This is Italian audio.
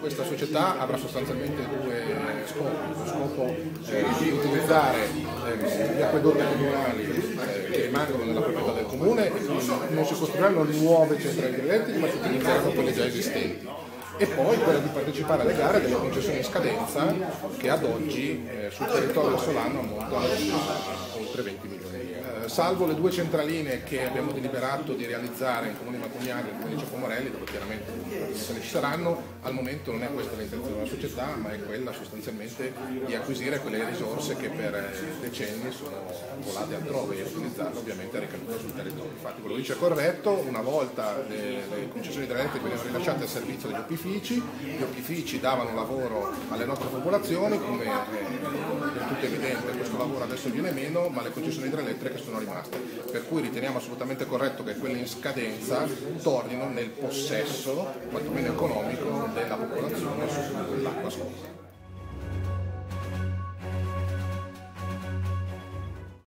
Questa società avrà sostanzialmente due scopi, lo scopo eh, di utilizzare eh, gli acquedotti comunali eh, che rimangono nella proprietà del comune, non si costruiranno nuove centrali elettriche ma si utilizzeranno quelle già esistenti e poi quella di partecipare alle gare delle concessioni in scadenza che ad oggi eh, sul territorio solano ammontano a oltre 20 milioni di euro. Eh, salvo le due centraline che abbiamo deliberato di realizzare in Comune Macugnani e in Comune Pomorelli, dove chiaramente se ne ci saranno, al momento non è questa l'intenzione della società, ma è quella sostanzialmente di acquisire quelle risorse che per eh, decenni sono volate altrove e utilizzarle ovviamente a ricadute sul territorio. Infatti quello dice corretto, una volta le, le concessioni idroelettriche venivano rilasciate al servizio degli opifici, gli opifici davano lavoro alle nostre popolazioni, come è tutto evidente questo lavoro adesso viene meno, ma le concessioni idroelettriche sono rimaste, per cui riteniamo assolutamente corretto che quelle in scadenza tornino nel possesso, quantomeno economico, della popolazione